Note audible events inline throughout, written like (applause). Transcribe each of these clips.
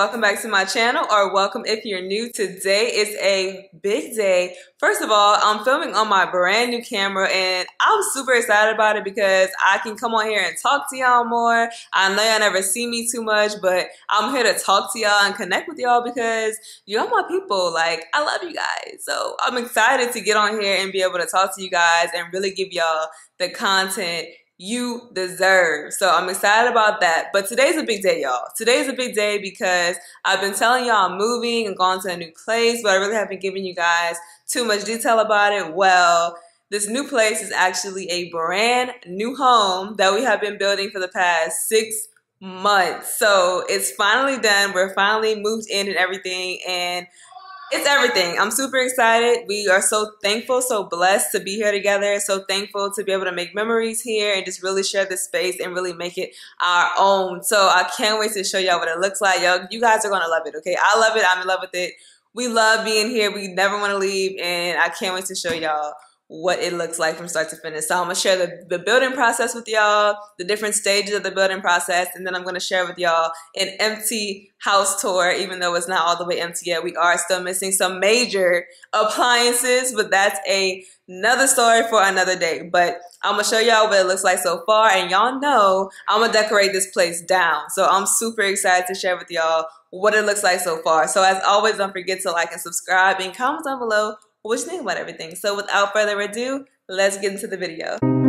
welcome back to my channel or welcome if you're new. Today is a big day. First of all, I'm filming on my brand new camera and I'm super excited about it because I can come on here and talk to y'all more. I know y'all never see me too much, but I'm here to talk to y'all and connect with y'all because y'all my people. Like, I love you guys. So I'm excited to get on here and be able to talk to you guys and really give y'all the content you deserve. So I'm excited about that. But today's a big day, y'all. Today's a big day because I've been telling y'all I'm moving and going to a new place, but I really haven't given you guys too much detail about it. Well, this new place is actually a brand new home that we have been building for the past six months. So it's finally done. We're finally moved in and everything. And it's everything. I'm super excited. We are so thankful, so blessed to be here together. So thankful to be able to make memories here and just really share this space and really make it our own. So I can't wait to show y'all what it looks like. Yo, you guys are gonna love it. Okay, I love it. I'm in love with it. We love being here. We never want to leave, and I can't wait to show y'all what it looks like from start to finish. So I'm gonna share the, the building process with y'all, the different stages of the building process, and then I'm gonna share with y'all an empty house tour, even though it's not all the way empty yet. We are still missing some major appliances, but that's a another story for another day. But I'm gonna show y'all what it looks like so far, and y'all know I'm gonna decorate this place down. So I'm super excited to share with y'all what it looks like so far. So as always, don't forget to like and subscribe and comment down below what you think about everything. So without further ado, let's get into the video.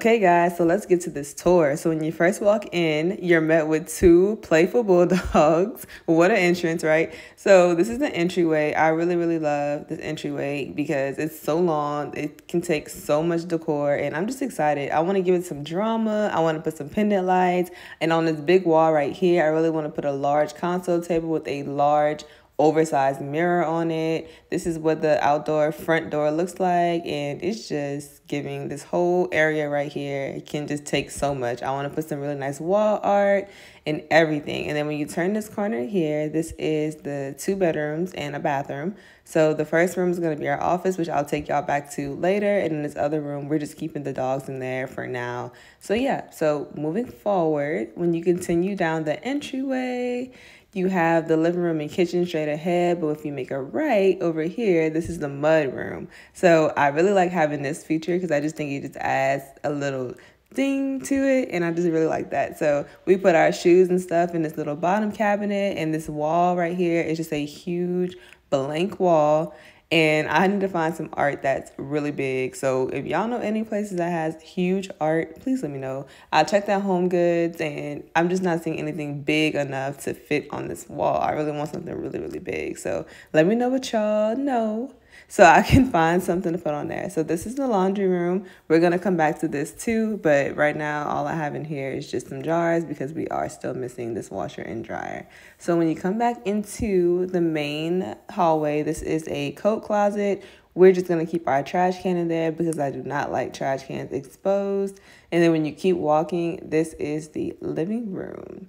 Okay, guys, so let's get to this tour. So, when you first walk in, you're met with two playful bulldogs. (laughs) what an entrance, right? So, this is the entryway. I really, really love this entryway because it's so long. It can take so much decor, and I'm just excited. I want to give it some drama. I want to put some pendant lights. And on this big wall right here, I really want to put a large console table with a large oversized mirror on it. This is what the outdoor front door looks like, and it's just giving this whole area right here. It can just take so much. I want to put some really nice wall art and everything. And then when you turn this corner here, this is the two bedrooms and a bathroom. So the first room is going to be our office, which I'll take y'all back to later. And in this other room, we're just keeping the dogs in there for now. So yeah, so moving forward, when you continue down the entryway, you have the living room and kitchen straight ahead, but if you make a right over here, this is the mud room. So I really like having this feature because I just think it just adds a little thing to it and I just really like that. So we put our shoes and stuff in this little bottom cabinet and this wall right here is just a huge blank wall and I need to find some art that's really big. So if y'all know any places that has huge art, please let me know. I checked out Home Goods and I'm just not seeing anything big enough to fit on this wall. I really want something really, really big. So let me know what y'all know so I can (laughs) find something to put on there. So this is the laundry room. We're going to come back to this too, but right now all I have in here is just some jars because we are still missing this washer and dryer. So when you come back into the main hallway, this is a coat closet. We're just going to keep our trash can in there because I do not like trash cans exposed. And then when you keep walking, this is the living room.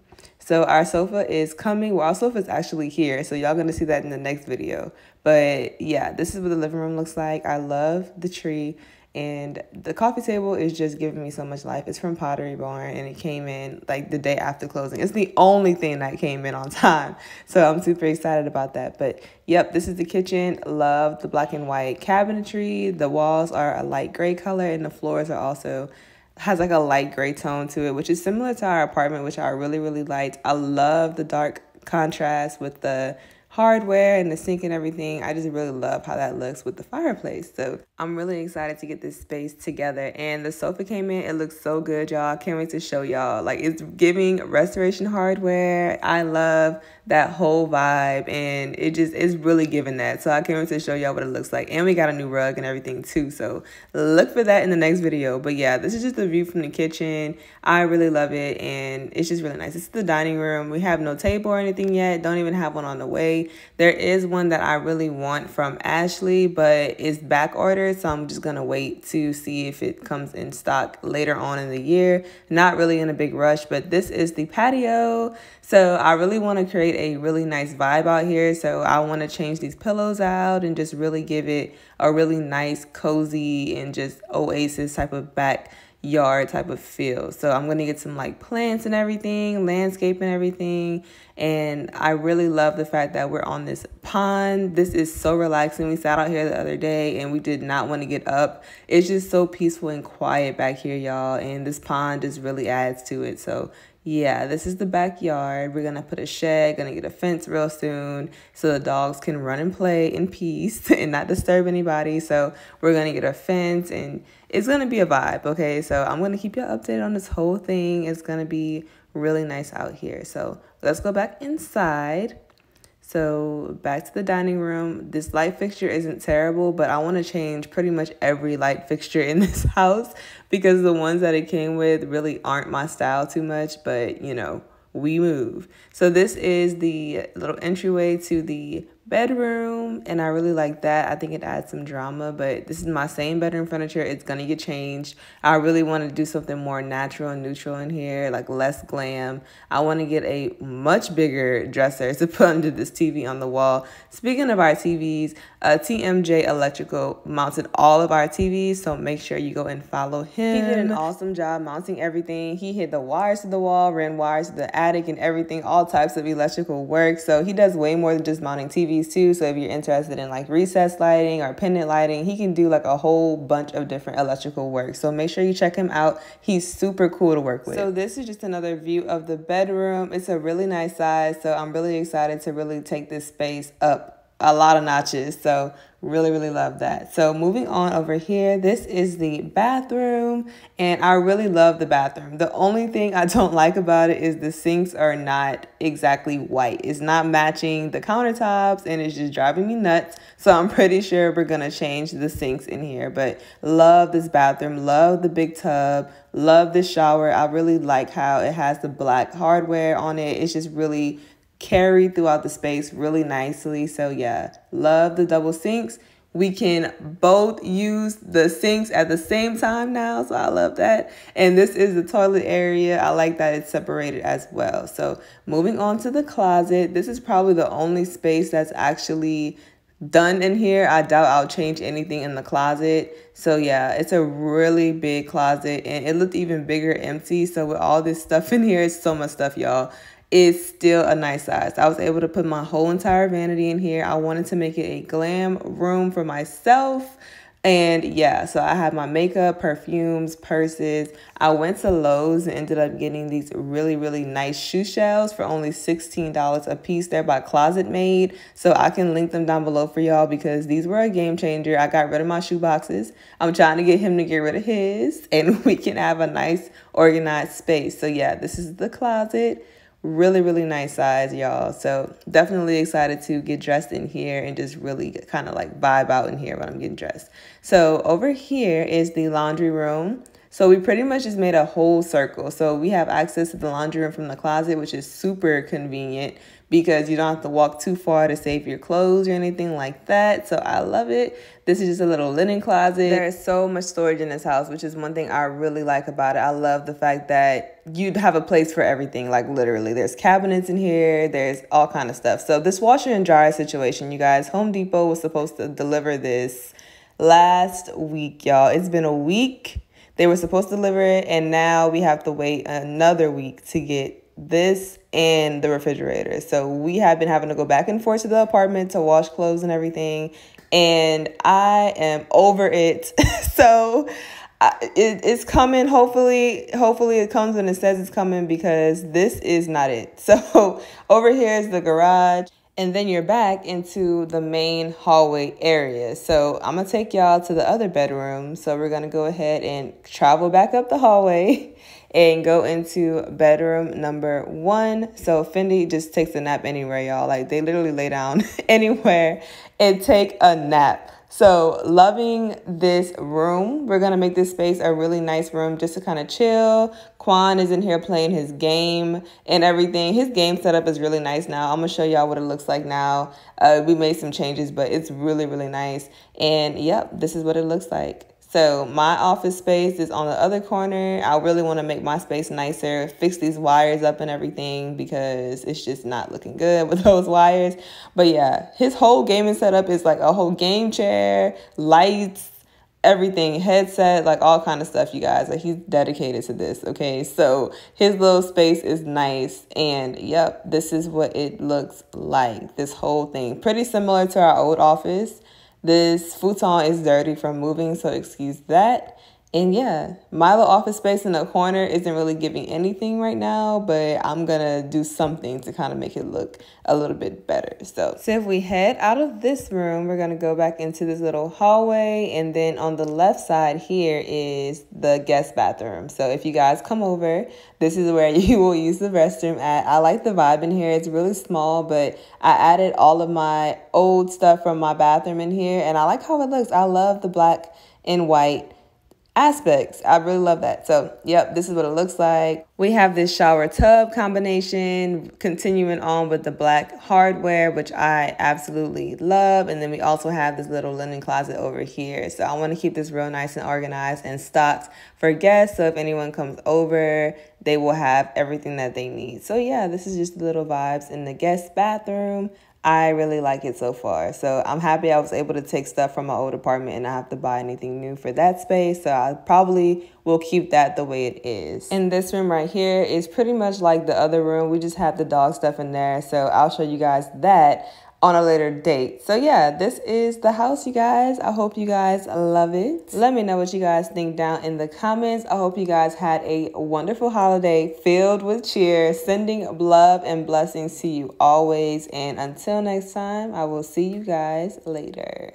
So our sofa is coming. Well, our sofa is actually here. So y'all to see that in the next video. But yeah, this is what the living room looks like. I love the tree. And the coffee table is just giving me so much life. It's from Pottery Barn and it came in like the day after closing. It's the only thing that came in on (laughs) time. So I'm super excited about that. But yep, this is the kitchen. Love the black and white cabinetry. The walls are a light gray color and the floors are also has like a light gray tone to it, which is similar to our apartment, which I really, really liked. I love the dark contrast with the hardware and the sink and everything. I just really love how that looks with the fireplace. So I'm really excited to get this space together. And the sofa came in. It looks so good, y'all. Can't wait to show y'all. Like it's giving restoration hardware. I love that whole vibe and it just is really giving that. So I can't wait to show y'all what it looks like. And we got a new rug and everything too. So look for that in the next video. But yeah, this is just the view from the kitchen. I really love it and it's just really nice. This is the dining room. We have no table or anything yet. Don't even have one on the way. There is one that I really want from Ashley, but it's back ordered, so I'm just gonna wait to see if it comes in stock later on in the year. Not really in a big rush, but this is the patio. So I really want to create a really nice vibe out here. So I want to change these pillows out and just really give it a really nice, cozy, and just oasis type of back yard type of feel. So I'm to get some like plants and everything, landscape and everything. And I really love the fact that we're on this pond. This is so relaxing. We sat out here the other day and we did not want to get up. It's just so peaceful and quiet back here, y'all. And this pond just really adds to it. So yeah, this is the backyard. We're gonna put a shed, gonna get a fence real soon so the dogs can run and play in peace (laughs) and not disturb anybody. So we're gonna get a fence and it's gonna be a vibe, okay? So I'm gonna keep you updated on this whole thing. It's gonna be really nice out here. So let's go back inside. So back to the dining room. This light fixture isn't terrible, but I want to change pretty much every light fixture in (laughs) this house because the ones that it came with really aren't my style too much, but you know, we move. So this is the little entryway to the bedroom and I really like that. I think it adds some drama, but this is my same bedroom furniture. It's gonna get changed. I really want to do something more natural and neutral in here, like less glam. I want to get a much bigger dresser (laughs) to put under this TV on the wall. Speaking of our TVs, uh, TMJ Electrical mounted all of our TVs, so make sure you go and follow him. He did an awesome job mounting everything. He hit the wires to the wall, ran wires to the attic and everything, all types of electrical work. So he does way more than just mounting TVs too. So if you're interested in like recess lighting or pendant lighting, he can do like a whole bunch of different electrical work. So make sure you check him out. He's super cool to work with. So this is just another view of the bedroom. It's a really nice size. So I'm really excited to really take this space up a lot of notches. So Really, really love that. So moving on over here, this is the bathroom and I really love the bathroom. The only thing I don't (laughs) like about it is the sinks are not exactly white. It's not matching the countertops and it's just driving me nuts. So I'm pretty sure we're going to change the sinks in here, but love this bathroom. Love the big tub. Love the shower. I really like how it has the black hardware on it. It's just really carried throughout the space really nicely. So yeah, love the double sinks. We can both use the sinks at the same time now, so I love that. And this is the toilet area. I like that it's separated as well. So moving on to the closet, this is probably the only space that's actually done in here. I doubt I'll change anything in the closet. So yeah, it's a really big closet and it looked even bigger empty. So with all this stuff in here, it's so much stuff, y'all is still a nice size. I was able to put my whole entire vanity in here. I wanted to make it a glam room for myself. And yeah, so I have my makeup, perfumes, purses. I went to Lowe's and ended up getting these really, really nice shoe shells for only $16 a piece. They're by ClosetMaid. So I can link them down below for y'all because these were a game changer. I got rid of my shoe boxes. I'm trying to get him to get rid of his (laughs) and we can have a nice organized space. So yeah, this is the closet really really nice size y'all so definitely excited to get dressed in here and just really kind of like vibe out in here when i'm getting dressed so over here is the laundry room so we pretty much just made a whole circle so we have access to the laundry room from the closet which is super convenient because you don't have to walk too far to save your clothes or anything like that. So I love it. This is just a little linen closet. There is so much storage in this house, which is one thing I really like about it. I love the fact that you have a place for everything, like literally. There's cabinets in here, there's all kind of stuff. So this washer and dryer situation, you guys, Home Depot was supposed to deliver this last week, y'all. It's been a week. They were supposed to deliver it, and now we have to wait another week to get this and the refrigerator. So we have been having to go back and forth to the apartment to wash clothes and everything. And I am over it. (laughs) so it, it's coming. Hopefully, hopefully it comes when it says it's coming because this is not it. (laughs) So over here is the garage. And then you're back into the main hallway area. So I'm to take y'all to the other bedroom. So we're to go ahead and travel back up the hallway (laughs) and go into bedroom number one. So Fendi just takes a nap anywhere, y'all. Like they literally lay down (laughs) anywhere and take a nap. So loving this room. We're going to make this space a really nice room just to kind of chill. Quan is in here playing his game and everything. His game setup is really nice now. I'm going to show y'all what it looks like now. Uh, we made some changes, but it's really, really nice. And yep, this is what it looks like. So my office space is on the other corner. I really want to make my space nicer, fix these wires up and everything because it's just not looking good (laughs) with those wires. But yeah, his whole gaming setup is like a whole game chair, lights, everything, headset, like all kind of stuff, you guys. Like he's dedicated to this, okay? So his little space is nice and yep, this is what it looks like. This whole thing. Pretty similar to our old office. This futon is dirty from moving, so excuse that. And yeah, my little office space in the corner isn't really giving anything right now, but I'm gonna do something to kind of make it look a little bit better. So, so if we head out of this room, we're gonna go back into this little hallway, and then on the left side here is the guest bathroom. So if you guys come over, this is where (laughs) you will use the restroom at. I like the vibe in here. It's really small, but I added all of my old stuff from my bathroom in here, and I like how it looks. I love the black and white aspects. I really love that. So, yep, this is what it looks like. We have this shower tub combination, continuing on with the black hardware, which I absolutely love. And then we also have this little linen closet over here. So I want to keep this real nice and organized and stocked for guests. So if anyone comes over, they will have everything that they need. So yeah, this is just the little vibes in the guest bathroom. I really like it so far. So I'm happy I was able to take stuff from my old apartment and not have to buy anything new for that space. So I probably will keep that the way it is. And this room right here is pretty much like the other room. We just have the dog stuff in there. So I'll show you guys that on a later date. So yeah, this is the house, you guys. I hope you guys love it. Let me know what you guys think down in the comments. I hope you guys had a wonderful holiday filled with cheer, sending love and blessings to you always. And until next time, I will see you guys later.